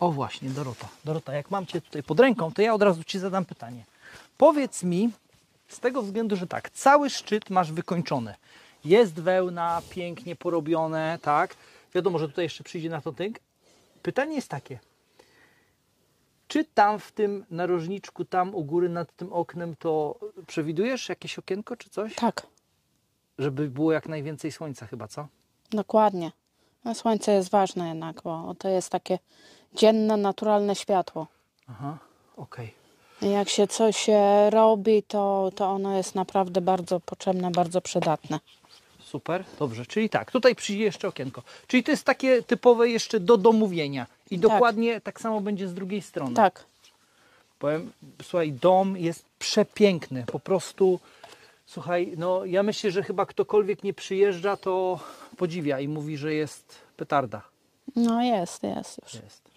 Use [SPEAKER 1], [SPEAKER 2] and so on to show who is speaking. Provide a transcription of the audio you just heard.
[SPEAKER 1] O właśnie, Dorota. Dorota, jak mam Cię tutaj pod ręką, to ja od razu Ci zadam pytanie. Powiedz mi, z tego względu, że tak, cały szczyt masz wykończony. Jest wełna, pięknie porobione, tak? Wiadomo, że tutaj jeszcze przyjdzie na to tynk. Pytanie jest takie. Czy tam w tym narożniczku, tam u góry nad tym oknem, to przewidujesz jakieś okienko czy coś?
[SPEAKER 2] Tak,
[SPEAKER 1] Żeby było jak najwięcej słońca chyba, co?
[SPEAKER 2] dokładnie. No, słońce jest ważne jednak, bo to jest takie dzienne, naturalne światło.
[SPEAKER 1] Aha, okej.
[SPEAKER 2] I Jak się coś e, robi, to, to ono jest naprawdę bardzo potrzebne, bardzo przydatne.
[SPEAKER 1] Super, dobrze. Czyli tak, tutaj przyjdzie jeszcze okienko. Czyli to jest takie typowe jeszcze do domówienia. I dokładnie tak, samo będzie z drugiej strony.
[SPEAKER 2] Tak,
[SPEAKER 1] Powiem, słuchaj, dom jest przepiękny. Po prostu, słuchaj, no ja myślę, że chyba ktokolwiek nie przyjeżdża, to podziwia i mówi, że jest petarda.
[SPEAKER 2] no jest, jest już.
[SPEAKER 1] Jest.